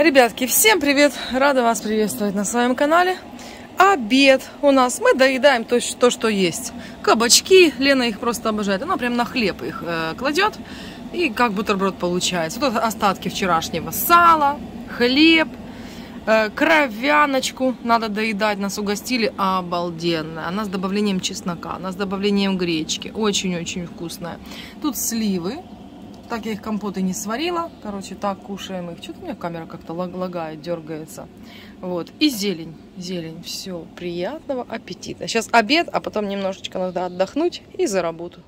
Ребятки, всем привет! Рада вас приветствовать на своем канале. Обед у нас. Мы доедаем то, то что есть. Кабачки. Лена их просто обожает. Она прям на хлеб их э, кладет. И как бутерброд получается. Тут остатки вчерашнего сала, хлеб, э, кровяночку надо доедать. Нас угостили обалденно. Она с добавлением чеснока, она с добавлением гречки. Очень-очень вкусная. Тут сливы так я их компоты не сварила. Короче, так кушаем их. Что-то у меня камера как-то лагает, дергается. Вот. И зелень. Зелень. Все. Приятного аппетита. Сейчас обед, а потом немножечко надо отдохнуть и за работу.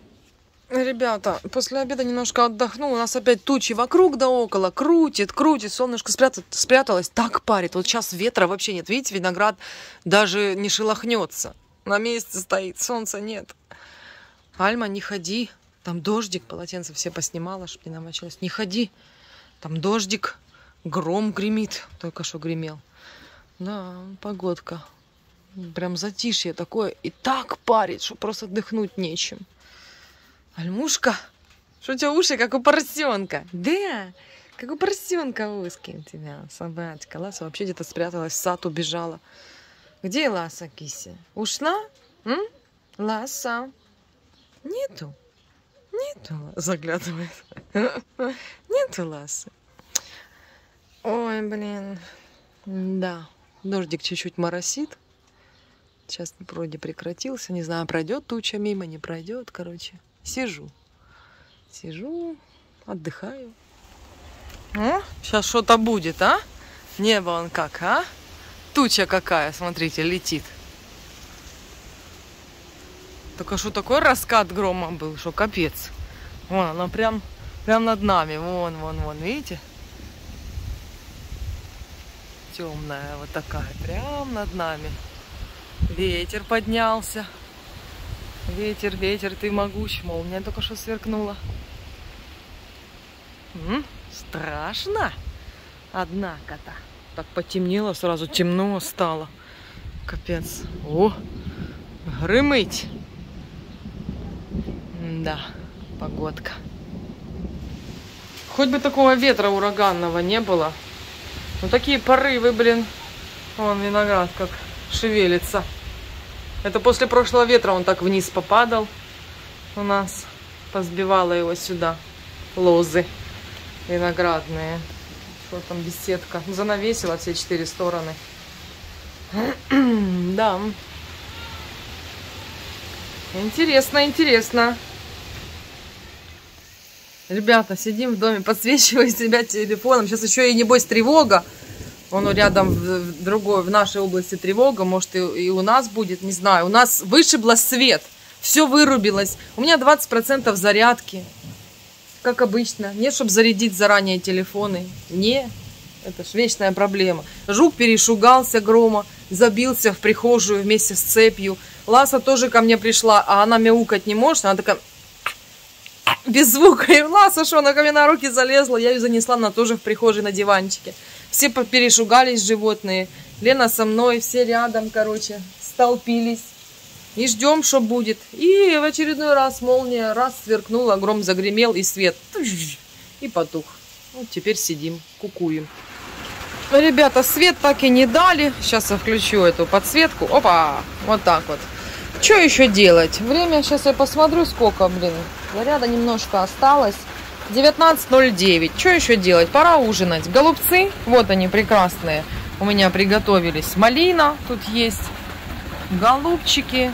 Ребята, после обеда немножко отдохнул. У нас опять тучи вокруг да около. Крутит, крутит. Солнышко спряталось, спряталось. Так парит. Вот сейчас ветра вообще нет. Видите, виноград даже не шелохнется. На месте стоит. Солнца нет. Альма, не ходи. Там дождик, полотенце все поснимала, чтобы не намочилось. Не ходи, там дождик, гром гремит, только что гремел. Да, погодка. Прям затишье такое. И так парит, что просто отдохнуть нечем. Альмушка, что у тебя уши, как у поросенка? Да, как у поросенка узкие у тебя, собачка. Ласа вообще где-то спряталась, в сад убежала. Где Ласа, кися? Ушла? М? Ласа? Нету. Нету, заглядывает. Нету ласы. Ой, блин. Да, дождик чуть-чуть моросит. Сейчас вроде прекратился. Не знаю, пройдет туча мимо, не пройдет. Короче, сижу. Сижу, отдыхаю. О, сейчас что-то будет, а? Небо он как, а? Туча какая, смотрите, летит. Только что такой раскат грома был, что капец. Вон она прям, прям над нами. Вон, вон, вон, видите? Темная вот такая, прям над нами. Ветер поднялся. Ветер, ветер, ты могуч. Молния только что сверкнула. М? Страшно. Однако-то. Так потемнело, сразу темно стало. Капец. О, грымыть. Да, погодка. Хоть бы такого ветра ураганного не было. Ну такие порывы, блин. Вон виноград как шевелится. Это после прошлого ветра он так вниз попадал у нас. Позбивала его сюда. Лозы виноградные. Что там, беседка. Занавесила все четыре стороны. да. Интересно, интересно. Ребята, сидим в доме, подсвечивая себя телефоном. Сейчас еще и небось тревога. Он рядом в другой, в нашей области тревога. Может и, и у нас будет, не знаю. У нас вышибло свет. Все вырубилось. У меня 20% зарядки. Как обычно. Нет, чтобы зарядить заранее телефоны. Не. Это ж вечная проблема. Жук перешугался грома, забился в прихожую вместе с цепью. Ласа тоже ко мне пришла, а она мяукать не может. Она такая без звука. И Ласа, что она ко мне на руки залезла, я ее занесла, она тоже в прихожей на диванчике. Все перешугались животные. Лена со мной, все рядом, короче, столпились. И ждем, что будет. И в очередной раз молния раз сверкнула, гром загремел и свет. И потух. Вот теперь сидим, кукуем. Ребята, свет так и не дали. Сейчас я включу эту подсветку. Опа! Вот так вот. Что еще делать? Время, сейчас я посмотрю, сколько, блин. Заряда немножко осталось. 19.09. Что еще делать? Пора ужинать. Голубцы, вот они прекрасные. У меня приготовились. Малина тут есть. Голубчики.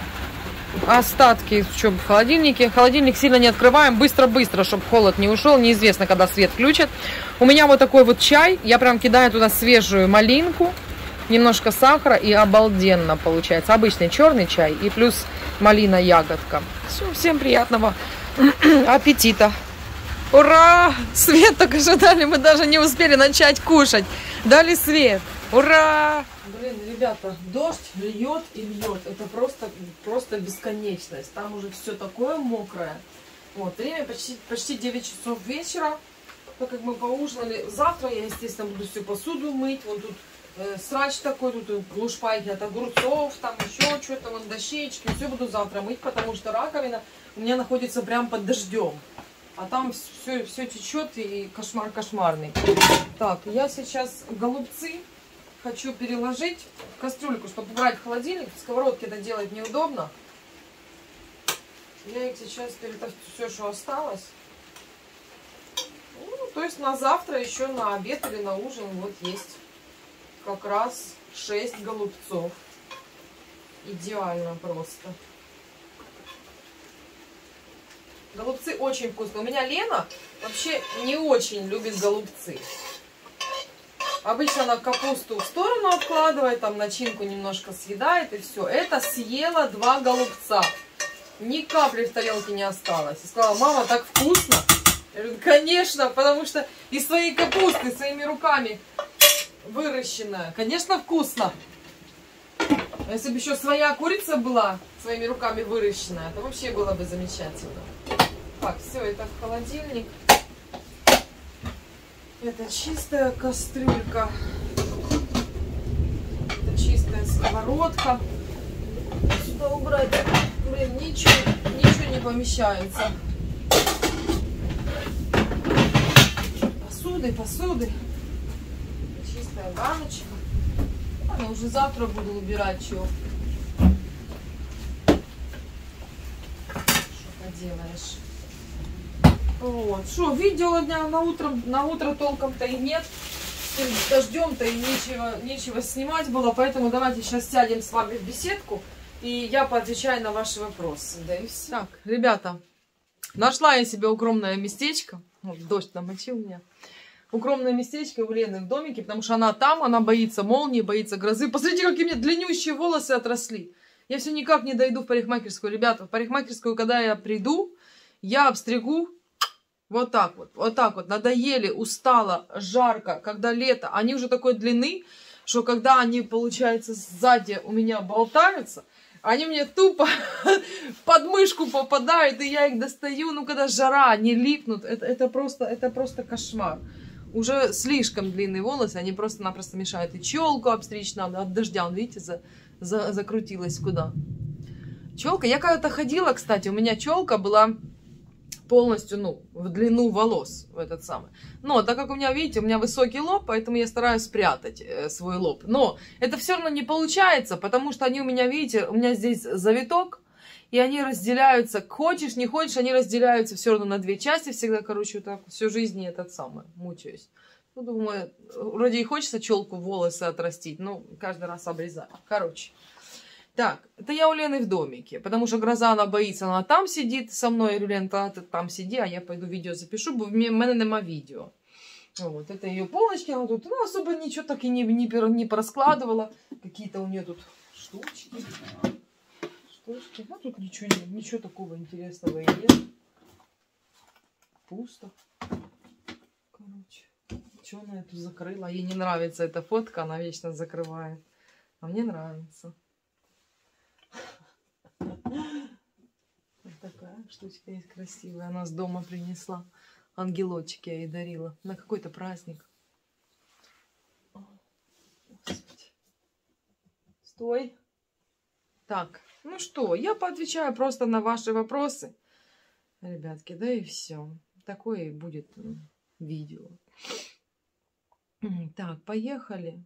Остатки что, в холодильнике. Холодильник сильно не открываем. Быстро-быстро, чтобы холод не ушел. Неизвестно, когда свет включат. У меня вот такой вот чай. Я прям кидаю туда свежую малинку немножко сахара и обалденно получается. Обычный черный чай и плюс малина ягодка. Все, всем приятного аппетита. Ура! Свет только что дали, мы даже не успели начать кушать. Дали свет. Ура! Блин, ребята, дождь льет и льет. Это просто, просто бесконечность. Там уже все такое мокрое. Вот, время почти, почти 9 часов вечера. Так как мы поужинали, завтра я, естественно, буду всю посуду мыть. Вон тут срач такой, тут лушпайки от огурцов, там еще что-то, вот дощечки. Все буду завтра мыть, потому что раковина у меня находится прям под дождем. А там все, все течет и кошмар кошмарный. Так, я сейчас голубцы хочу переложить в кастрюльку, чтобы убрать в холодильник. В сковородке это делать неудобно. Я их сейчас, это все, что осталось. Ну, то есть на завтра еще на обед или на ужин вот есть как раз 6 голубцов. Идеально просто. Голубцы очень вкусные. У меня Лена вообще не очень любит голубцы. Обычно она капусту в сторону откладывает, там начинку немножко съедает и все. Это съела два голубца. Ни капли в тарелке не осталось. И сказала, мама, так вкусно. Я говорю, конечно, потому что из своей капусты своими руками выращенная. Конечно, вкусно. А если бы еще своя курица была своими руками выращенная, то вообще было бы замечательно. Так, все, это в холодильник. Это чистая кастрюлька. Это чистая сковородка. Сюда убрать, блин, ничего, ничего не помещается. Посуды, посуды. Чистая баночка. Ладно, уже завтра буду убирать что. Что поделаешь. Вот. Что, видео дня на утро, на утро толком-то и нет. Дождем-то и нечего, нечего снимать было, поэтому давайте сейчас сядем с вами в беседку, и я поотвечаю на ваши вопросы. Да и все. Так, ребята, нашла я себе укромное местечко. Вот, дождь намочил меня. Укромное местечко у Лены в домике, потому что она там, она боится молнии, боится грозы. Посмотрите, какие мне длиннющие волосы отросли. Я все никак не дойду в парикмахерскую. Ребята, в парикмахерскую, когда я приду, я обстригу вот так вот, вот так вот. Надоели, устало, жарко, когда лето. Они уже такой длины, что когда они, получается, сзади у меня болтаются, они мне тупо под мышку попадают, и я их достаю. Ну, когда жара, они липнут. Это, это, просто, это просто кошмар. Уже слишком длинные волосы, они просто-напросто мешают. И челку обстричь надо от дождя. Он, видите, за, за, закрутилась куда. Челка. Я когда-то ходила, кстати, у меня челка была полностью, ну, в длину волос, в этот самый. Но так как у меня, видите, у меня высокий лоб, поэтому я стараюсь спрятать э, свой лоб. Но это все равно не получается, потому что они у меня, видите, у меня здесь завиток, и они разделяются, хочешь, не хочешь, они разделяются все равно на две части, всегда, короче, вот так всю жизнь я этот самый, мучаюсь. Ну, думаю, вроде и хочется челку, волосы отрастить, но каждый раз обрезаю. Короче. Так, это я у Лены в домике, потому что гроза, она боится, она там сидит со мной. Я говорю, Лен, ты там сиди, а я пойду видео запишу, бо в мене нема видео. Вот, это ее полочки, она тут, ну, особо ничего так и не, не, не пораскладывала. Какие-то у нее тут штучки. Штучки. Ну, тут ничего, ничего такого интересного и нет. Пусто. Короче, что она эту закрыла? Ей не нравится эта фотка, она вечно закрывает. А мне нравится. Вот такая штучка есть красивая. Она с дома принесла. Ангелочек я ей дарила. На какой-то праздник. Стой. Так, ну что, я поотвечаю просто на ваши вопросы. Ребятки, да и все. Такое и будет видео. Так, поехали.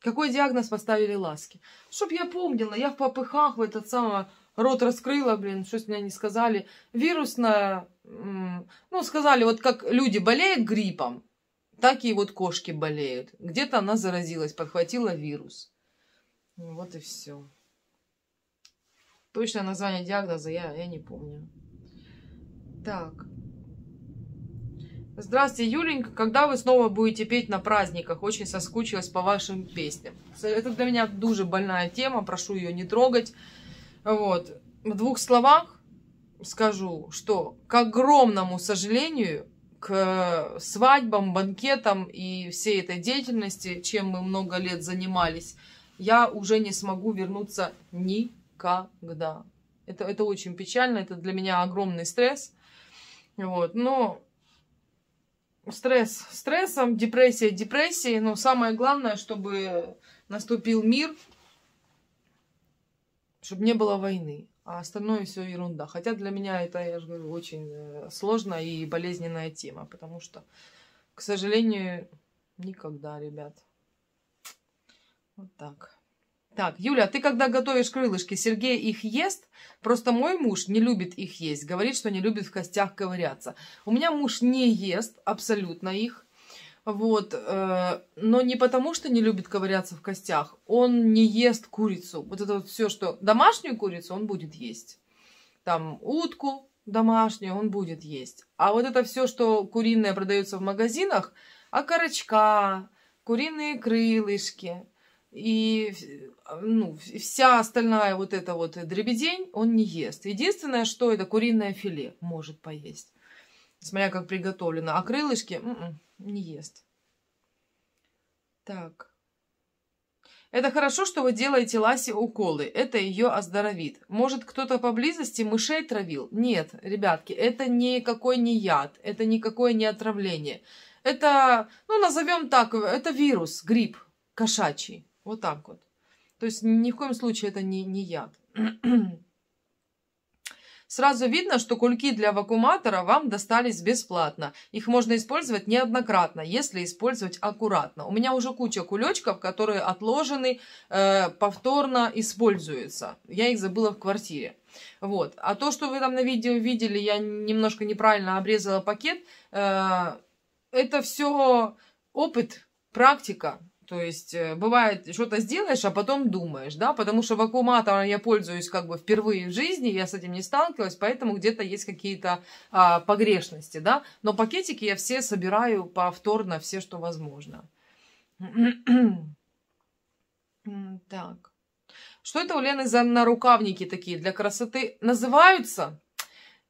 Какой диагноз поставили ласки? Чтоб я помнила, я в попыхах в этот самый рот раскрыла, блин, что с меня не сказали. Вирусная, ну, сказали, вот как люди болеют гриппом, так и вот кошки болеют. Где-то она заразилась, подхватила вирус. Вот и все. Точное название диагноза я, я не помню. Так. Здравствуйте, Юленька. Когда вы снова будете петь на праздниках? Очень соскучилась по вашим песням. Это для меня дуже больная тема. Прошу ее не трогать. Вот. В двух словах скажу, что к огромному сожалению, к свадьбам, банкетам и всей этой деятельности, чем мы много лет занимались, я уже не смогу вернуться никогда. Это, это очень печально, это для меня огромный стресс. Вот. Но стресс стрессом, депрессия депрессией, но самое главное, чтобы наступил мир, чтобы не было войны. а остальное все ерунда. Хотя для меня это, я же говорю, очень э, сложная и болезненная тема, потому что, к сожалению, никогда, ребят. Вот так. Так, Юля, ты когда готовишь крылышки, Сергей их ест? Просто мой муж не любит их есть. Говорит, что не любит в костях ковыряться. У меня муж не ест абсолютно их. Вот, э, но не потому, что не любит ковыряться в костях. Он не ест курицу. Вот это вот все, что домашнюю курицу он будет есть. Там утку домашнюю он будет есть. А вот это все, что куриное продается в магазинах, окорочка, куриные крылышки, и ну, вся остальная вот эта вот дребедень он не ест. Единственное, что это куриное филе может поесть. Смотря как приготовлено. А крылышки м-м, не ест. Так. Это хорошо, что вы делаете Ласе уколы. Это ее оздоровит. Может, кто-то поблизости мышей травил? Нет, ребятки, это никакой не яд. Это никакое не отравление. Это, ну, назовем так, это вирус, грипп кошачий. Вот так вот. То есть ни в коем случае это не, не яд. Сразу видно, что кульки для вакууматора вам достались бесплатно. Их можно использовать неоднократно, если использовать аккуратно. У меня уже куча кулечков, которые отложены, э, повторно используются. Я их забыла в квартире. Вот. А то, что вы там на видео видели, я немножко неправильно обрезала пакет, э, это все опыт, практика. То есть э, бывает, что-то сделаешь, а потом думаешь, да, потому что вакууматором я пользуюсь как бы впервые в жизни, я с этим не сталкивалась, поэтому где-то есть какие-то а, погрешности, да, но пакетики я все собираю повторно, все, что возможно. Так. Что это у Лены за нарукавники такие для красоты? Называются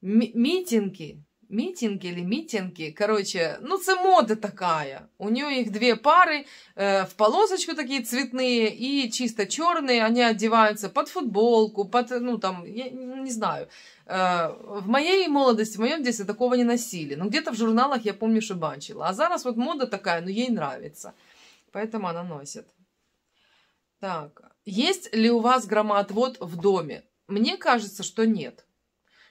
митинги митинги или митинги, короче, ну це мода такая. У нее их две пары э, в полосочку такие цветные и чисто черные. Они одеваются под футболку, под, ну там, я не знаю. Э, в моей молодости, в моем детстве такого не носили. Но где-то в журналах я помню, что бачила. А зараз вот мода такая, но ей нравится. Поэтому она носит. Так, есть ли у вас громоотвод в доме? Мне кажется, что нет.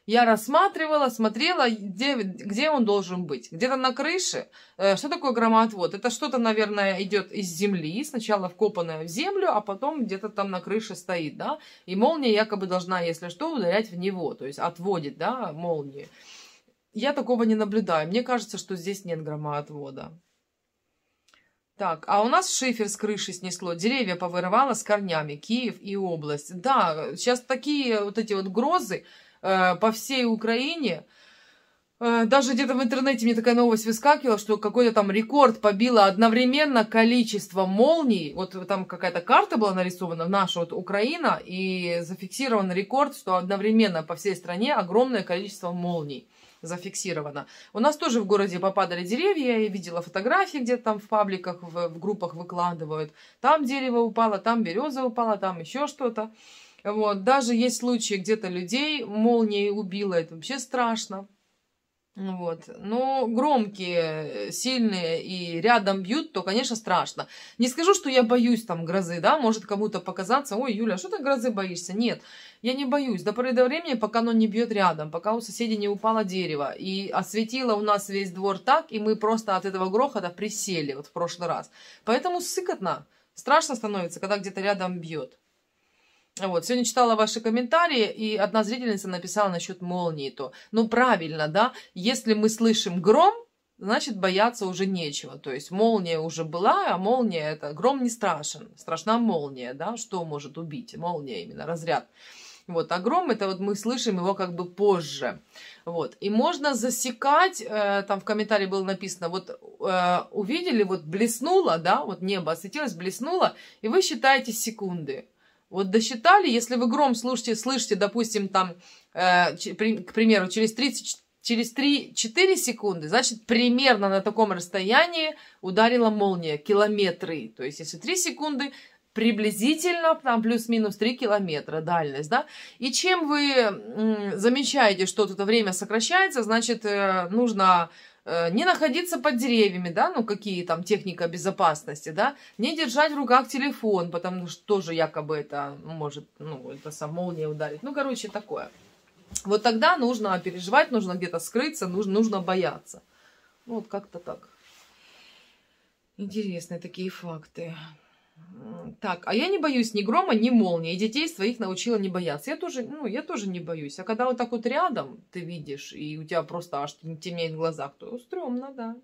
Я рассматривала, смотрела, где, где он должен быть. Где-то на крыше. Э, что такое громоотвод? Это что-то, наверное, идет из земли, сначала вкопанное в землю, а потом где-то там на крыше стоит, да? И молния якобы должна, если что, ударять в него, то есть отводит, да, молнию. Я такого не наблюдаю. Мне кажется, что здесь нет громоотвода. Так, а у нас шифер с крыши снесло, деревья повырывало с корнями, Киев и область. Да, сейчас такие вот эти вот грозы, по всей Украине. Э, даже где-то в интернете мне такая новость выскакивала, что какой-то там рекорд побило одновременно количество молний. Вот там какая-то карта была нарисована, наша вот Украина, и зафиксирован рекорд, что одновременно по всей стране огромное количество молний зафиксировано. У нас тоже в городе попадали деревья, я видела фотографии, где там в пабликах, в, в группах выкладывают. Там дерево упало, там береза упала, там еще что-то. Вот, даже есть случаи где-то людей молнией убило, это вообще страшно. Вот. Но громкие, сильные и рядом бьют, то, конечно, страшно. Не скажу, что я боюсь там грозы, да, может кому-то показаться, ой, Юля, что ты грозы боишься? Нет, я не боюсь. До поры до времени, пока оно не бьет рядом, пока у соседей не упало дерево. И осветило у нас весь двор так, и мы просто от этого грохота присели вот в прошлый раз. Поэтому сыкотно. Страшно становится, когда где-то рядом бьет. Вот, сегодня читала ваши комментарии, и одна зрительница написала насчет молнии то. Ну, правильно, да? Если мы слышим гром, значит, бояться уже нечего. То есть молния уже была, а молния это... Гром не страшен. Страшна молния, да? Что может убить? Молния именно, разряд. Вот, а гром это вот мы слышим его как бы позже. Вот, и можно засекать, э, там в комментарии было написано, вот э, увидели, вот блеснуло, да, вот небо осветилось, блеснуло, и вы считаете секунды. Вот досчитали, если вы гром слушаете, слышите, допустим, там, э, при, к примеру, через 30 через 3-4 секунды, значит, примерно на таком расстоянии ударила молния, километры. То есть, если 3 секунды, приблизительно там плюс-минус 3 километра дальность, да. И чем вы замечаете, что это время сокращается, значит, э, нужно не находиться под деревьями, да, ну какие там техника безопасности, да, не держать в руках телефон, потому что тоже якобы это ну, может, ну, это сам молния ударить, ну, короче, такое. Вот тогда нужно переживать, нужно где-то скрыться, нужно, нужно бояться. Вот как-то так. Интересные такие факты. Так, а я не боюсь ни грома, ни молнии. И детей своих научила не бояться. Я тоже, ну, я тоже не боюсь. А когда вот так вот рядом ты видишь, и у тебя просто аж темнеет в глазах, то стрёмно, да.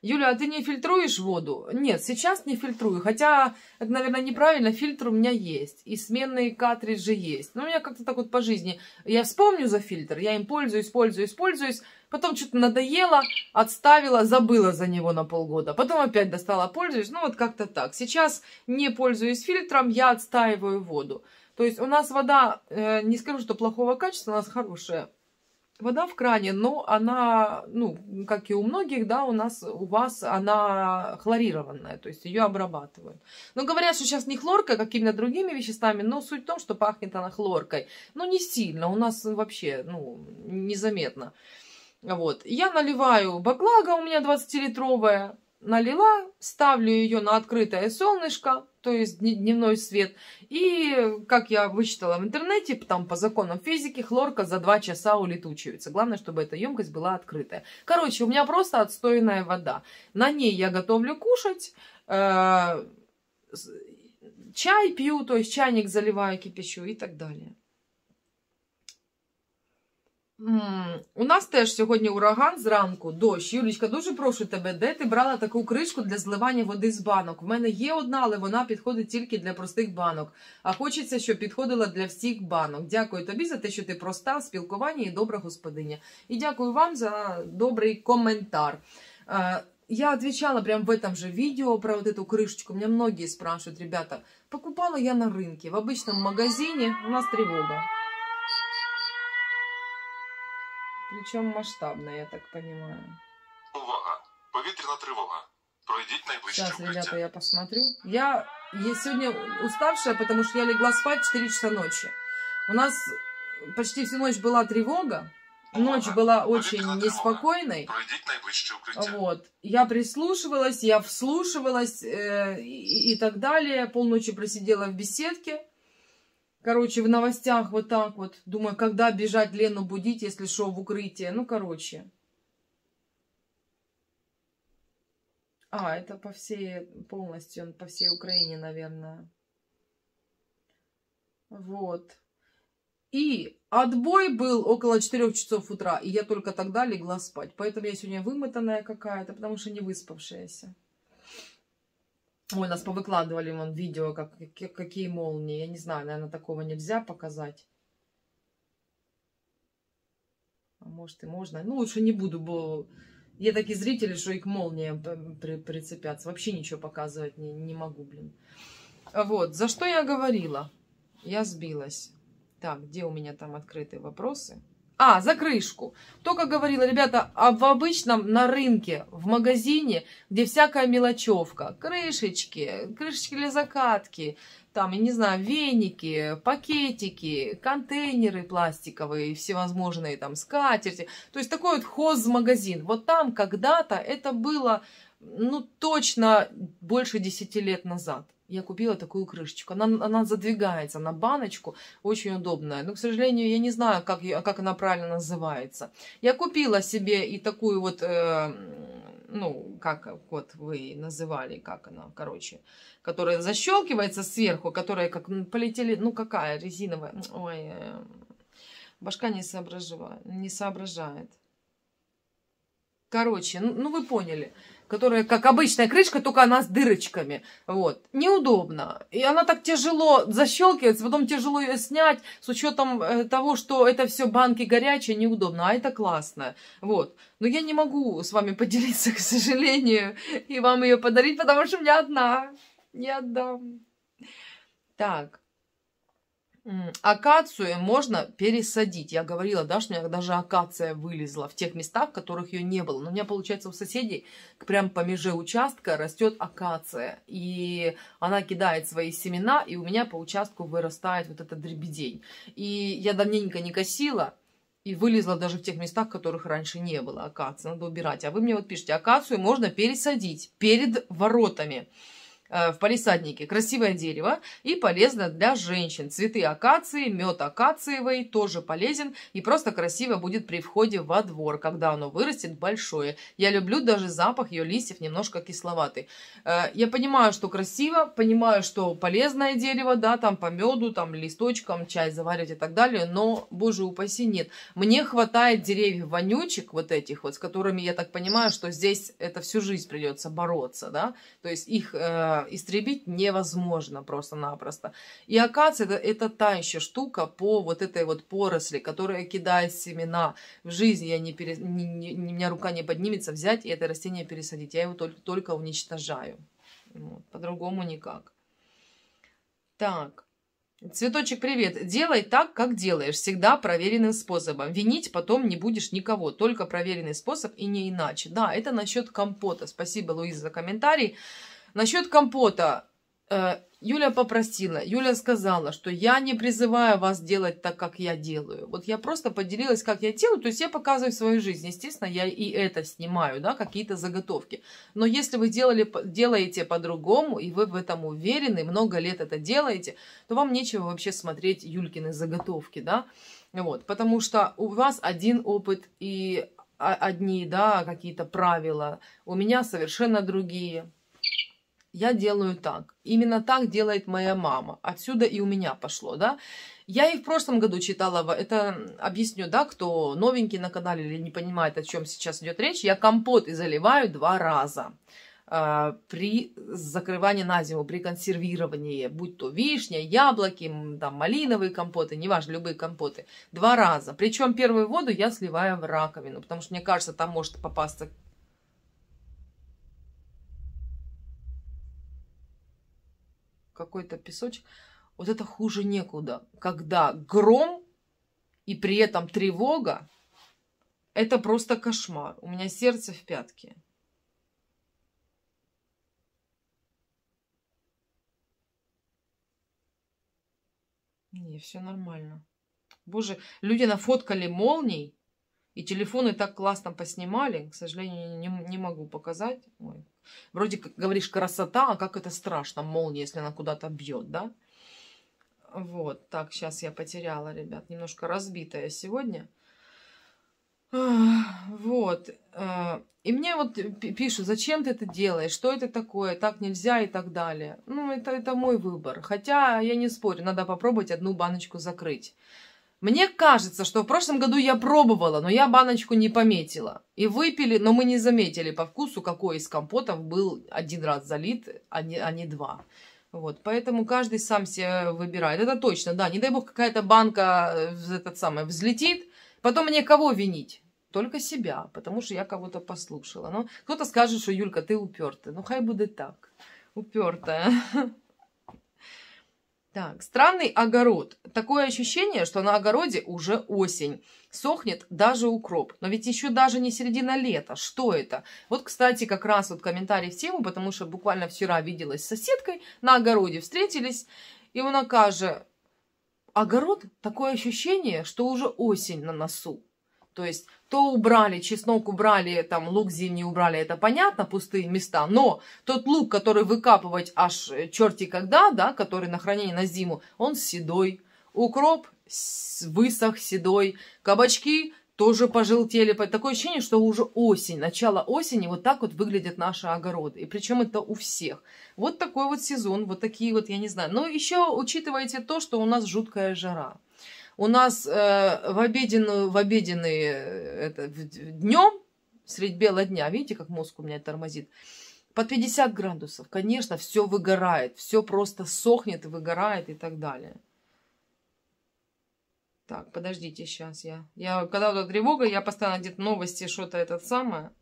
Юля, а ты не фильтруешь воду? Нет, сейчас не фильтрую. Хотя, это, наверное, неправильно. Фильтр у меня есть. И сменные картриджи есть. Но у меня как-то так вот по жизни. Я вспомню за фильтр, я им пользуюсь, пользуюсь, пользуюсь. Потом что-то надоело, отставила, забыла за него на полгода. Потом опять достала, пользуюсь. Ну, вот как-то так. Сейчас не пользуюсь фильтром, я отстаиваю воду. То есть у нас вода, э, не скажу, что плохого качества, у нас хорошая вода в кране, но она, ну, как и у многих, да, у нас, у вас она хлорированная, то есть ее обрабатывают. Но говорят, что сейчас не хлорка, как именно другими веществами, но суть в том, что пахнет она хлоркой. Но не сильно, у нас вообще, ну, незаметно. Вот. Я наливаю баклага, у меня 20-литровая, налила, ставлю ее на открытое солнышко, то есть дневной свет. И, как я вычитала в интернете, там по законам физики, хлорка за 2 часа улетучивается. Главное, чтобы эта емкость была открытая. Короче, у меня просто отстойная вода. На ней я готовлю кушать, э, чай пью, то есть чайник заливаю, кипячу и так далее. У нас теж сьогодні ураган зранку, дощ. Юлічка, дуже прошу тебе, де ти брала таку кришку для зливання води з банок? В мене є одна, але вона підходить тільки для простих банок. А хочеться, щоб підходила для всіх банок. Дякую тобі за те, що ти проста в спілкуванні і добра господиня. І дякую вам за добрий коментар. Е, я отвечала прямо в этом же видео про вот эту крышечку. Меня многие спрашивают, ребята, покупала я на рынке, в обычном магазине, у нас тревога. Причому масштабна, я так понимаю. Увага! Повітряна тривога. Пройдіть найближче Сейчас, укриття. ребята, я посмотрю. Я, я сегодня уставшая, потому что я легла спать в 4 часа ночи. У нас почти всю ночь была тревога. Ночь была очень Повітряна тривога. неспокойной. Пройдіть найближче укриття. Вот. Я прислушивалась, я вслушивалась э, и, и так далее. Полночи просидела в беседке. Короче, в новостях вот так вот. Думаю, когда бежать Лену будить, если шел в укрытие. Ну, короче. А, это по всей, полностью, по всей Украине, наверное. Вот. И отбой был около 4 часов утра, и я только тогда легла спать. Поэтому я сегодня вымотанная какая-то, потому что не выспавшаяся. Ой, нас повыкладывали вон видео, как, какие молнии. Я не знаю, наверное, такого нельзя показать. А может и можно. Ну, лучше не буду, бо я такие зрители, что и к молниям при, прицепятся. Вообще ничего показывать не, не могу, блин. Вот, за что я говорила? Я сбилась. Так, где у меня там открытые вопросы? А, за крышку. Только говорила, ребята, а в обычном на рынке, в магазине, где всякая мелочевка, крышечки, крышечки для закатки, там, я не знаю, веники, пакетики, контейнеры пластиковые, всевозможные там скатерти. То есть такой вот хозмагазин. Вот там когда-то это было, ну, точно больше 10 лет назад я купила такую крышечку. Она, она задвигается на баночку, очень удобная. Но, к сожалению, я не знаю, как, ее, как она правильно называется. Я купила себе и такую вот, э, ну, как вот вы называли, как она, короче, которая защелкивается сверху, которая как полетели, ну, какая резиновая. Ой, э, башка не соображает. Не соображает. Короче, ну, ну вы поняли которая как обычная крышка, только она с дырочками. Вот. Неудобно. И она так тяжело защелкивается, потом тяжело ее снять, с учетом э, того, что это все банки горячие, неудобно. А это классно. Вот. Но я не могу с вами поделиться, к сожалению, и вам ее подарить, потому что у меня одна. Не отдам. Так. Акацию можно пересадить. Я говорила, да, что у меня даже акация вылезла в тех местах, в которых ее не было. Но у меня, получается, у соседей прям по меже участка растет акация. И она кидает свои семена, и у меня по участку вырастает вот этот дребедень. И я давненько не косила, И вылезла даже в тех местах, которых раньше не было акации. Надо убирать. А вы мне вот пишете, акацию можно пересадить перед воротами. Э, в палисаднике красивое дерево и полезно для женщин. Цветы акации, мед акациевый тоже полезен и просто красиво будет при входе во двор, когда оно вырастет большое. Я люблю даже запах ее листьев немножко кисловатый. Э, я понимаю, что красиво, понимаю, что полезное дерево, да, там по меду, там листочкам чай заваривать и так далее, но, боже упаси, нет. Мне хватает деревьев вонючек вот этих вот, с которыми я так понимаю, что здесь это всю жизнь придется бороться, да, то есть их истребить невозможно просто-напросто. И акация это, это та еще штука по вот этой вот поросли, которая кидает семена. В жизни я не пере, не, не, у меня рука не поднимется взять и это растение пересадить. Я его только, только уничтожаю. Вот, по-другому никак. Так. Цветочек, привет. Делай так, как делаешь, всегда проверенным способом. Винить потом не будешь никого, только проверенный способ и не иначе. Да, это насчет компота. Спасибо, Луиза, за комментарий. Насчет компота. Э, Юля попросила, Юля сказала, что я не призываю вас делать так, как я делаю. Вот я просто поделилась, как я делаю, то есть я показываю свою жизнь. Естественно, я и это снимаю, да, какие-то заготовки. Но если вы делали, делаете по-другому, и вы в этом уверены, много лет это делаете, то вам нечего вообще смотреть Юлькины заготовки, да. Вот, потому что у вас один опыт и одни, да, какие-то правила, у меня совершенно другие я делаю так. Именно так делает моя мама. Отсюда и у меня пошло, да. Я и в прошлом году читала, это объясню, да, кто новенький на канале или не понимает, о чем сейчас идет речь. Я компот и заливаю два раза э, при закрывании на зиму, при консервировании, будь то вишня, яблоки, там, малиновые компоты, неважно, любые компоты, два раза. Причем первую воду я сливаю в раковину, потому что мне кажется, там может попасться какой-то песочек. Вот это хуже некуда. Когда гром и при этом тревога, это просто кошмар. У меня сердце в пятке. Не, все нормально. Боже, люди нафоткали молний, и телефоны так классно поснимали. К сожалению, не, не могу показать. Ой, Вроде как говоришь красота, а как это страшно, молния, если она куда-то бьет, да? Вот, так, сейчас я потеряла, ребят, немножко разбитая сегодня. Вот. Э, и мне вот пишут, зачем ты это делаешь, что это такое, так нельзя и так далее. Ну, это, это мой выбор. Хотя, я не спорю, надо попробовать одну баночку закрыть. Мне кажется, что в прошлом году я пробовала, но я баночку не пометила. И выпили, но мы не заметили по вкусу, какой из компотов был один раз залит, а не, а не два. Вот, поэтому каждый сам себе выбирает. Это точно, да. Не дай бог, какая-то банка э, этот самый взлетит. Потом мне кого винить? Только себя, потому что я кого-то послушала. Ну, кто-то скажет, что Юлька, ты упертая. Ну, хай будет так. Упертая. Так, странный огород. Такое ощущение, что на огороде уже осень. Сохнет даже укроп. Но ведь еще даже не середина лета. Что это? Вот, кстати, как раз вот комментарий в тему, потому что буквально вчера виделась с соседкой, на огороде встретились, и она каже, огород, такое ощущение, что уже осень на носу. То есть то убрали, чеснок убрали, там лук зимний убрали, это понятно, пустые места, но тот лук, который выкапывать аж э, черти когда, да, который на хранение на зиму, он седой. Укроп высох, седой. Кабачки тоже пожелтели. Такое ощущение, что уже осень, начало осени, вот так вот выглядят наши огороды. И причем это у всех. Вот такой вот сезон, вот такие вот, я не знаю. Но еще учитывайте то, что у нас жуткая жара. У нас э, в обеденную, в обеденный э, это, днем, средь бела дня, видите, как мозг у меня тормозит, под 50 градусов, конечно, все выгорает, все просто сохнет, выгорает и так далее. Так, подождите, сейчас я. Я, когда вот тревога, я постоянно где-то новости, что-то этот самое.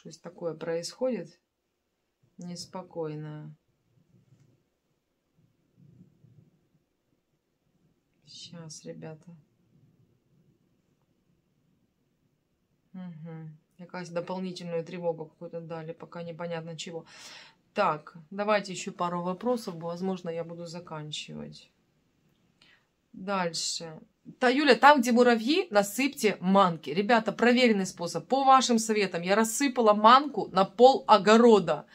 Что-то такое происходит неспокойное. Сейчас, ребята. Угу. Кажется, дополнительную тревогу какую-то дали, пока непонятно чего. Так, давайте еще пару вопросов, возможно, я буду заканчивать. Дальше. Та, Юля, там, где муравьи, насыпьте манки. Ребята, проверенный способ. По вашим советам я рассыпала манку на пол огорода.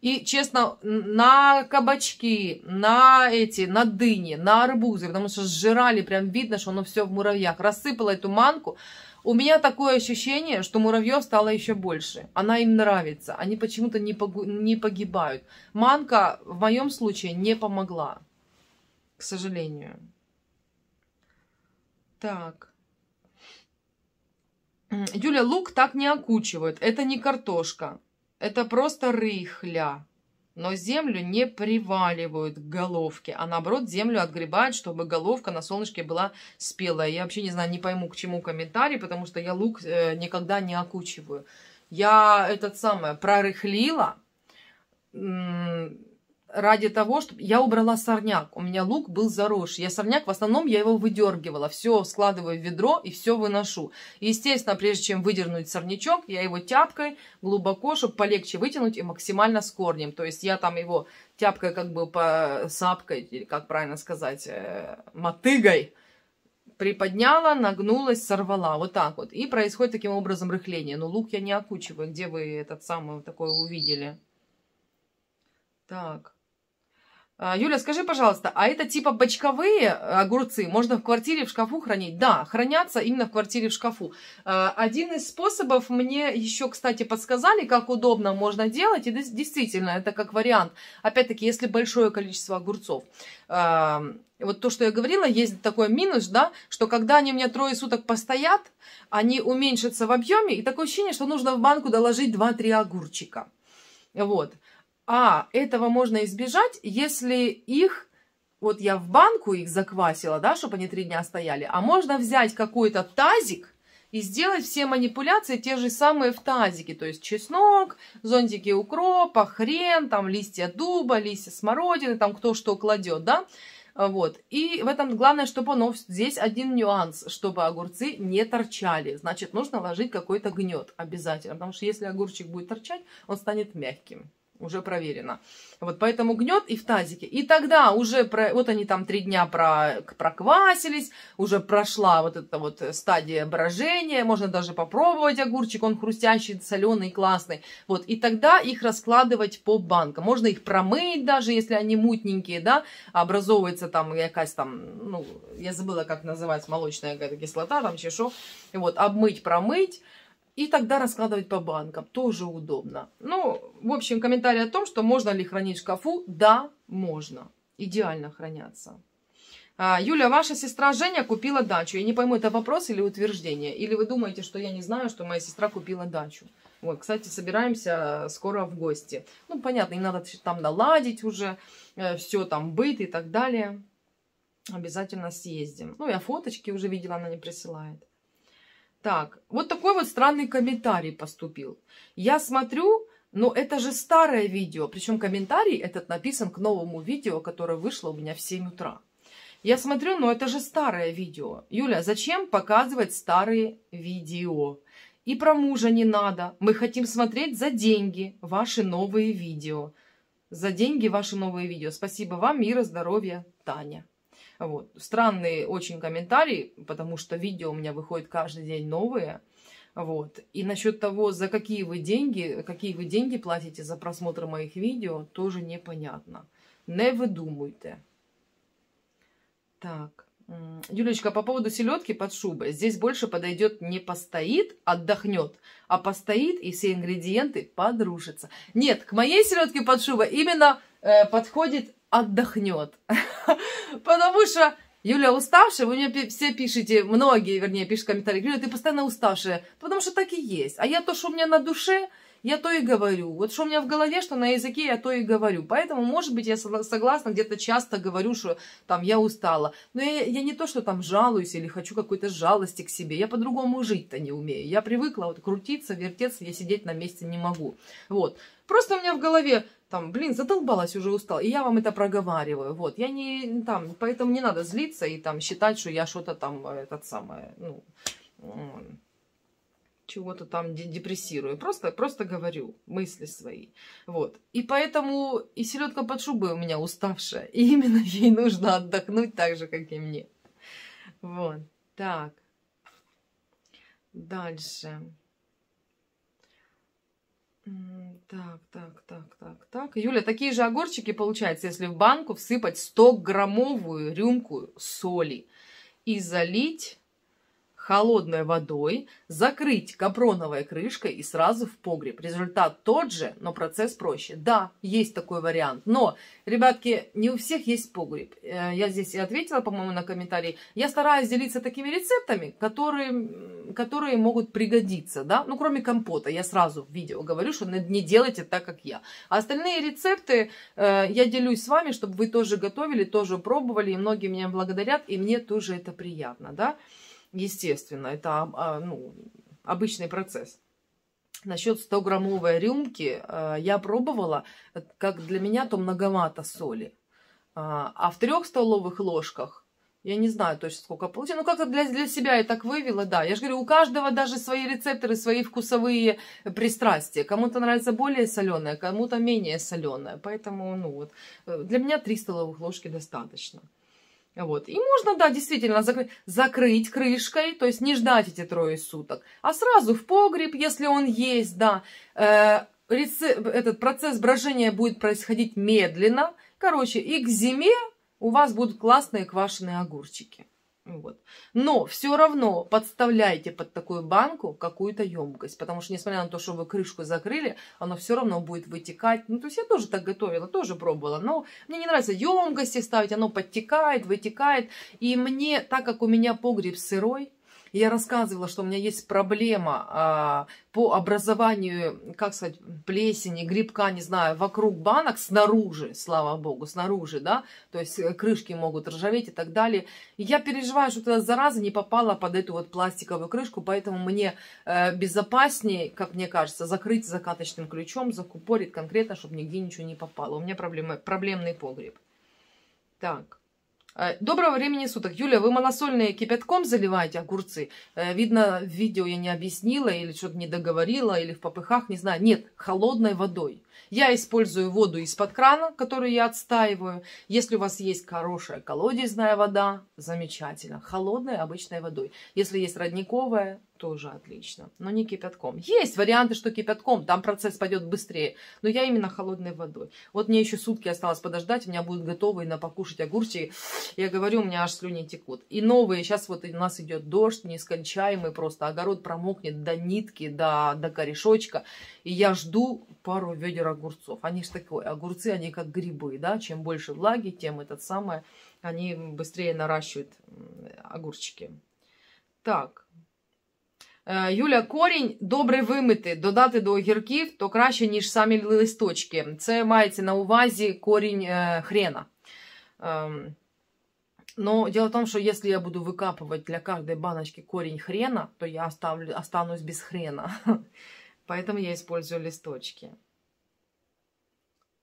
И, честно, на кабачки, на эти, на дыни, на арбузы, потому что сжирали, прям видно, что оно все в муравьях. Рассыпала эту манку. У меня такое ощущение, что муравьев стало еще больше. Она им нравится. Они почему-то не, погу- не погибают. Манка в моем случае не помогла, к сожалению. Так. Юля, лук так не окучивают. Это не картошка. Это просто рыхля. Но землю не приваливают к головке, а наоборот землю отгребают, чтобы головка на солнышке была спелая. Я вообще не знаю, не пойму, к чему комментарий, потому что я лук э, никогда не окучиваю. Я этот самое прорыхлила, ради того, чтобы я убрала сорняк. У меня лук был заросший. Я сорняк, в основном я его выдергивала. Все складываю в ведро и все выношу. И, естественно, прежде чем выдернуть сорнячок, я его тяпкой глубоко, чтобы полегче вытянуть и максимально с корнем. То есть я там его тяпкой как бы по сапкой, как правильно сказать, э, мотыгой приподняла, нагнулась, сорвала. Вот так вот. И происходит таким образом рыхление. Но лук я не окучиваю. Где вы этот самый такой увидели? Так. А, Юля, скажи, пожалуйста, а это типа бочковые огурцы можно в квартире в шкафу хранить? Да, хранятся именно в квартире в шкафу. А, один из способов мне еще, кстати, подсказали, как удобно можно делать, и действительно, это как вариант. Опять-таки, если большое количество огурцов. А, вот то, что я говорила, есть такой минус, да, что когда они у меня трое суток постоят, они уменьшатся в объеме, и такое ощущение, что нужно в банку доложить 2-3 огурчика. Вот. А этого можно избежать, если их, вот я в банку их заквасила, да, чтобы они три дня стояли, а можно взять какой-то тазик и сделать все манипуляции те же самые в тазике, то есть чеснок, зонтики укропа, хрен, там листья дуба, листья смородины, там кто что кладет, да, вот. И в этом главное, чтобы оно... Здесь один нюанс, чтобы огурцы не торчали. Значит, нужно ложить какой-то гнет обязательно. Потому что если огурчик будет торчать, он станет мягким уже проверено. Вот поэтому гнет и в тазике. И тогда уже, про, вот они там три дня про, проквасились, уже прошла вот эта вот стадия брожения, можно даже попробовать огурчик, он хрустящий, соленый, классный. Вот, и тогда их раскладывать по банкам. Можно их промыть даже, если они мутненькие, да, образовывается там якась там, ну, я забыла, как называется, молочная кислота, там чешу. Вот, обмыть, промыть и тогда раскладывать по банкам. Тоже удобно. Ну, в общем, комментарий о том, что можно ли хранить в шкафу. Да, можно. Идеально хранятся. А, Юля, ваша сестра Женя купила дачу. Я не пойму, это вопрос или утверждение? Или вы думаете, что я не знаю, что моя сестра купила дачу? Вот, кстати, собираемся скоро в гости. Ну, понятно, не надо там наладить уже э, все там, быт и так далее. Обязательно съездим. Ну, я фоточки уже видела, она не присылает. Так, вот такой вот странный комментарий поступил. Я смотрю, но это же старое видео. Причем комментарий этот написан к новому видео, которое вышло у меня в 7 утра. Я смотрю, но это же старое видео. Юля, зачем показывать старые видео? И про мужа не надо. Мы хотим смотреть за деньги ваши новые видео. За деньги ваши новые видео. Спасибо вам, мира, здоровья, Таня. Вот. Странный очень комментарий, потому что видео у меня выходит каждый день новые. Вот. И насчет того, за какие вы деньги, какие вы деньги платите за просмотр моих видео, тоже непонятно. Не выдумуйте. Так. Юлечка, по поводу селедки под шубой. Здесь больше подойдет не постоит, отдохнет, а постоит и все ингредиенты подружатся. Нет, к моей селедке под шубой именно э, подходит отдохнет. Потому что Юля уставшая, вы мне все пишете, многие, вернее, пишут комментарии, Юля, ты постоянно уставшая, потому что так и есть. А я то, что у меня на душе, я то и говорю. Вот что у меня в голове, что на языке, я то и говорю. Поэтому, может быть, я согласна, где-то часто говорю, что там я устала. Но я, я не то, что там жалуюсь или хочу какой-то жалости к себе. Я по-другому жить-то не умею. Я привыкла вот крутиться, вертеться, я сидеть на месте не могу. Вот. Просто у меня в голове там, блин, задолбалась, уже устал. И я вам это проговариваю. Вот, я не там, поэтому не надо злиться и там считать, что я что-то там, этот самое, ну, чего-то там депрессирую. Просто, просто говорю мысли свои. Вот. И поэтому и селедка под шубой у меня уставшая. И именно ей нужно отдохнуть так же, как и мне. Вот. Так. Дальше. Так, так, так, так, так. Юля, такие же огурчики получается, если в банку всыпать 100-граммовую рюмку соли и залить холодной водой, закрыть капроновой крышкой и сразу в погреб. Результат тот же, но процесс проще. Да, есть такой вариант. Но, ребятки, не у всех есть погреб. Э, я здесь и ответила, по-моему, на комментарии. Я стараюсь делиться такими рецептами, которые, которые могут пригодиться. Да? Ну, кроме компота. Я сразу в видео говорю, что не делайте так, как я. А остальные рецепты э, я делюсь с вами, чтобы вы тоже готовили, тоже пробовали. И многие меня благодарят, и мне тоже это приятно. Да? Естественно, это а, ну, обычный процесс. Насчет 100-граммовой рюмки а, я пробовала, как для меня то многовато соли. А, а в трех столовых ложках я не знаю точно, сколько получилось. Ну, как-то для, для себя я так вывела, да. Я же говорю, у каждого даже свои рецепторы, свои вкусовые пристрастия. Кому-то нравится более соленое, кому-то менее соленое. Поэтому, ну вот, э, для меня 3 столовых ложки достаточно. Вот. И можно, да, действительно закрыть, закрыть крышкой, то есть не ждать эти трое суток, а сразу в погреб, если он есть, да. Э, этот процесс брожения будет происходить медленно. Короче, и к зиме у вас будут классные квашеные огурчики. Вот. Но все равно подставляйте под такую банку какую-то емкость, потому что, несмотря на то, что вы крышку закрыли, оно все равно будет вытекать. Ну, то есть я тоже так готовила, тоже пробовала, но мне не нравится емкости ставить, оно подтекает, вытекает. И мне, так как у меня погреб сырой, я рассказывала, что у меня есть проблема а, по образованию, как сказать, плесени, грибка, не знаю, вокруг банок снаружи, слава богу, снаружи, да, то есть э, крышки могут ржаветь и так далее. И я переживаю, что эта зараза не попала под эту вот пластиковую крышку, поэтому мне э, безопаснее, как мне кажется, закрыть закаточным ключом, закупорить конкретно, чтобы нигде ничего не попало. У меня проблемы, проблемный погреб. Так. Э, доброго времени суток. Юля, вы малосольные кипятком заливаете огурцы? Э, видно, в видео я не объяснила или что-то не договорила, или в попыхах, не знаю. Нет, холодной водой. Я использую воду из-под крана, которую я отстаиваю. Если у вас есть хорошая колодезная вода, замечательно. Холодной обычной водой. Если есть родниковая, тоже отлично, но не кипятком. Есть варианты, что кипятком, там процесс пойдет быстрее, но я именно холодной водой. Вот мне еще сутки осталось подождать, у меня будут готовые на покушать огурчики. Я говорю, у меня аж слюни текут. И новые, сейчас вот у нас идет дождь нескончаемый просто, огород промокнет до нитки, до, до корешочка. И я жду пару ведер огурцов. Они же такое, огурцы, они как грибы, да, чем больше влаги, тем этот самое, они быстрее наращивают огурчики. Так, Е, Юля, корінь добре вимити, додати до огірків, то краще, ніж самі листочки. Це мається на увазі корінь е, хрена. Ем, но дело в том, что если я буду выкапывать для каждой баночки корень хрена, то я оставлю, останусь без хрена. Поэтому я использую листочки.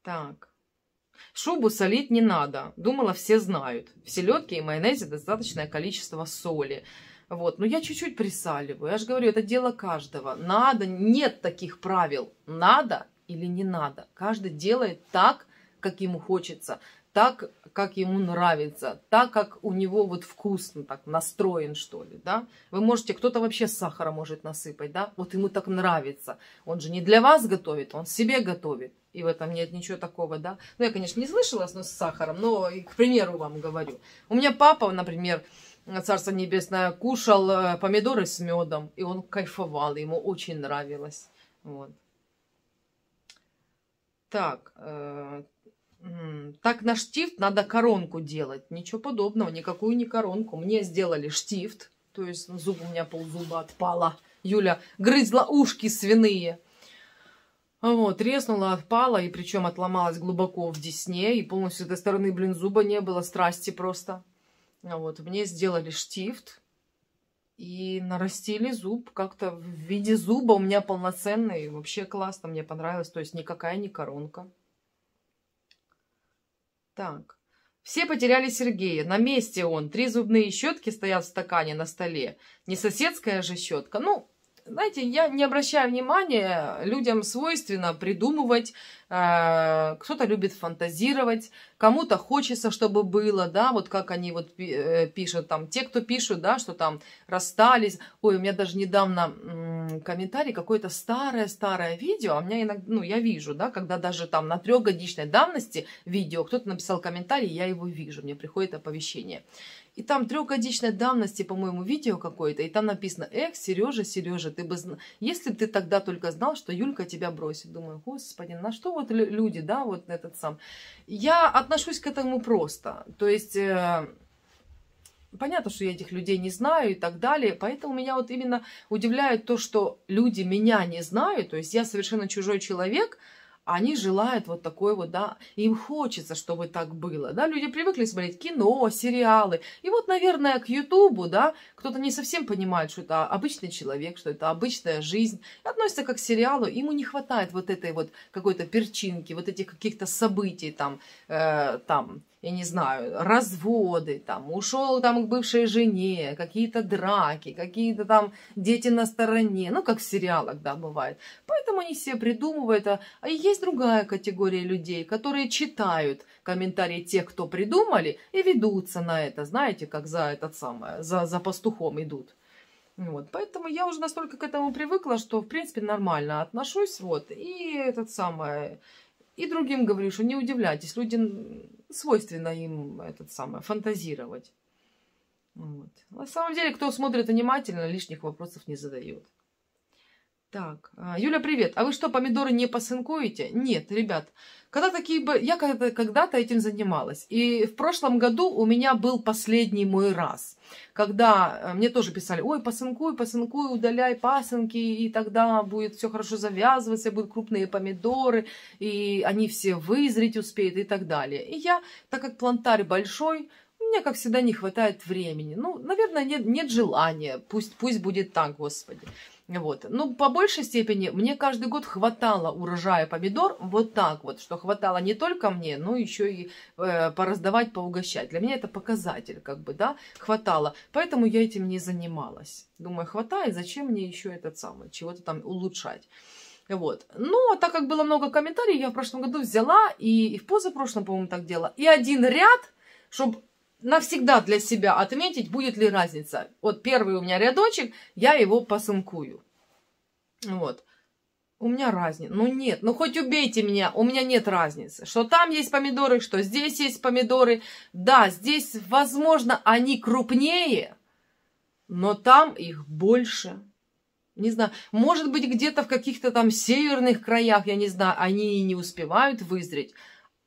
Так. Шубу солить не надо. Думала, все знают. В селедке и майонезе достаточное количество соли. Вот, но я чуть-чуть присаливаю. Я же говорю, это дело каждого. Надо, нет таких правил. Надо или не надо. Каждый делает так, как ему хочется, так, как ему нравится, так, как у него вот вкусно так настроен, что ли, да. Вы можете, кто-то вообще сахара может насыпать, да, вот ему так нравится. Он же не для вас готовит, он себе готовит. И в этом нет ничего такого, да. Ну, я, конечно, не слышала но с сахаром, но, к примеру, вам говорю. У меня папа, например, Царство Небесное, кушал э, помидоры с медом, и он кайфовал, ему очень нравилось. Вот. Так, э, так на штифт надо коронку делать. Ничего подобного, никакую не коронку. Мне сделали штифт, то есть зуб у меня ползуба отпало. Юля грызла ушки свиные. Вот, треснула, отпала, и причем отломалась глубоко в десне, и полностью с этой стороны, блин, зуба не было, страсти просто. А вот, мне сделали штифт и нарастили зуб как-то в виде зуба у меня полноценный. Вообще классно, мне понравилось. То есть никакая не коронка. Так. Все потеряли Сергея. На месте он. Три зубные щетки стоят в стакане на столе. Не соседская же щетка. Ну, знаете, я не обращаю внимания, людям свойственно придумывать, э, кто-то любит фантазировать, кому-то хочется, чтобы было, да, вот как они вот э, пишут там, те, кто пишут, да, что там расстались, ой, у меня даже недавно комментарий, какое-то старое-старое видео, а у меня иногда, ну, я вижу, да, когда даже там на трехгодичной давности видео, кто-то написал комментарий, я его вижу, мне приходит оповещение. И там трехгодичной давности, по-моему, видео какое-то, и там написано, эх, Сережа, Сережа, ты бы знал, если бы ты тогда только знал, что Юлька тебя бросит. Думаю, господи, на что вот люди, да, вот этот сам. Я отношусь к этому просто. То есть... Э, понятно, что я этих людей не знаю и так далее, поэтому меня вот именно удивляет то, что люди меня не знают, то есть я совершенно чужой человек, они желают вот такой вот, да, им хочется, чтобы так было, да, люди привыкли смотреть кино, сериалы, и вот, наверное, к Ютубу, да, кто-то не совсем понимает, что это обычный человек, что это обычная жизнь, относится как к сериалу, ему не хватает вот этой вот какой-то перчинки, вот этих каких-то событий там, э, там, я не знаю, разводы, там, ушел там к бывшей жене, какие-то драки, какие-то там дети на стороне, ну, как в сериалах, да, бывает. Поэтому они все придумывают. А, а есть другая категория людей, которые читают комментарии тех, кто придумали, и ведутся на это, знаете, как за этот самое, за, за пастухом идут. Вот, поэтому я уже настолько к этому привыкла, что, в принципе, нормально отношусь, вот, и этот самое, и другим говорю, что не удивляйтесь, люди свойственно им этот самое фантазировать. Вот. На самом деле, кто смотрит внимательно, лишних вопросов не задает. Так, а, Юля, привет. А вы что, помидоры не посынкуете? Нет, ребят. Когда такие... Я когда-то этим занималась. И в прошлом году у меня был последний мой раз. Когда э, мне тоже писали, ой, посынкуй, посынкуй, удаляй пасынки, и тогда будет все хорошо завязываться, будут крупные помидоры, и они все вызреть успеют и так далее. И я, так как плантарь большой, мне, как всегда, не хватает времени. Ну, наверное, нет, нет желания. Пусть, пусть будет так, Господи. Вот. Ну, по большей степени мне каждый год хватало урожая помидор вот так вот, что хватало не только мне, но еще и э, пораздавать, поугощать. Для меня это показатель, как бы, да, хватало. Поэтому я этим не занималась. Думаю, хватает, зачем мне еще этот самый, чего-то там улучшать. Вот. Ну, а так как было много комментариев, я в прошлом году взяла и, и в позапрошлом, по-моему, так делала. И один ряд, чтобы навсегда для себя отметить, будет ли разница. Вот первый у меня рядочек, я его посынкую. Вот. У меня разница. Ну нет, ну хоть убейте меня, у меня нет разницы. Что там есть помидоры, что здесь есть помидоры. Да, здесь, возможно, они крупнее, но там их больше. Не знаю, может быть, где-то в каких-то там северных краях, я не знаю, они не успевают вызреть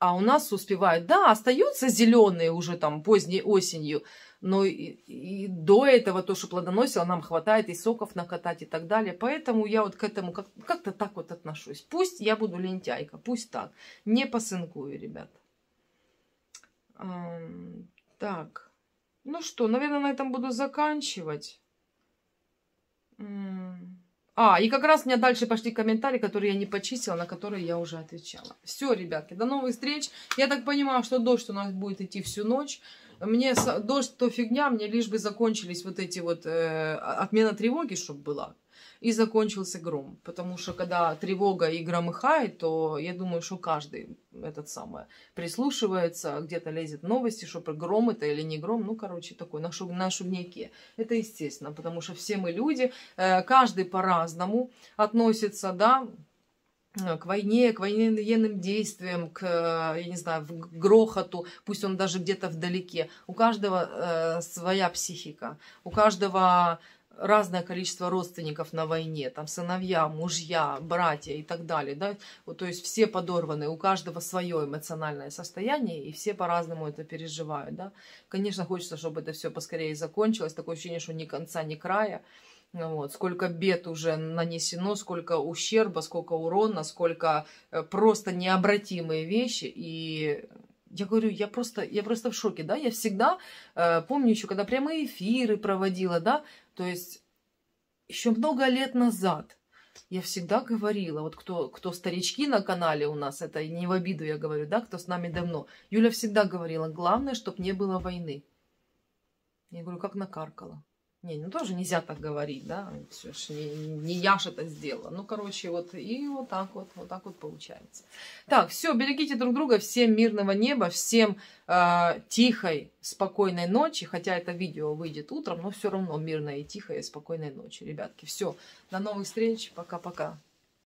а у нас успевают, да, остаются зеленые уже там поздней осенью, но и, и до этого то, что плодоносило, нам хватает и соков накатать и так далее. Поэтому я вот к этому как- как-то так вот отношусь. Пусть я буду лентяйка, пусть так. Не посынкую, ребят. Эм, так. Ну что, наверное, на этом буду заканчивать. А, и как раз у меня дальше пошли комментарии, которые я не почистила, на которые я уже отвечала. Все, ребятки, до новых встреч. Я так понимаю, что дождь у нас будет идти всю ночь. Мне дождь то фигня, мне лишь бы закончились вот эти вот э, отмена тревоги, чтобы была и закончился гром. Потому что когда тревога и громыхает, то я думаю, что каждый этот самый прислушивается, где-то лезет новости, что про гром это или не гром. Ну, короче, такой на, шум, на шумняке. Это естественно, потому что все мы люди, э, каждый по-разному относится, да, к войне, к военным действиям, к, я не знаю, к грохоту, пусть он даже где-то вдалеке. У каждого э, своя психика, у каждого разное количество родственников на войне, там сыновья, мужья, братья и так далее, да, вот, то есть все подорваны, у каждого свое эмоциональное состояние, и все по-разному это переживают, да. Конечно, хочется, чтобы это все поскорее закончилось, такое ощущение, что ни конца, ни края, вот, сколько бед уже нанесено, сколько ущерба, сколько урона, сколько э, просто необратимые вещи, и я говорю, я просто, я просто в шоке, да, я всегда, э, помню еще, когда прямые эфиры проводила, да, то есть еще много лет назад я всегда говорила, вот кто, кто старички на канале у нас, это не в обиду я говорю, да, кто с нами давно, Юля всегда говорила, главное, чтобы не было войны. Я говорю, как накаркала. Не, ну тоже нельзя так говорить, да, все ж не, не я ж это сделала. Ну, короче, вот и вот так вот, вот так вот получается. Так, все, берегите друг друга, всем мирного неба, всем э, тихой, спокойной ночи, хотя это видео выйдет утром, но все равно мирной и тихой и спокойной ночи, ребятки. Все, до новых встреч, пока-пока.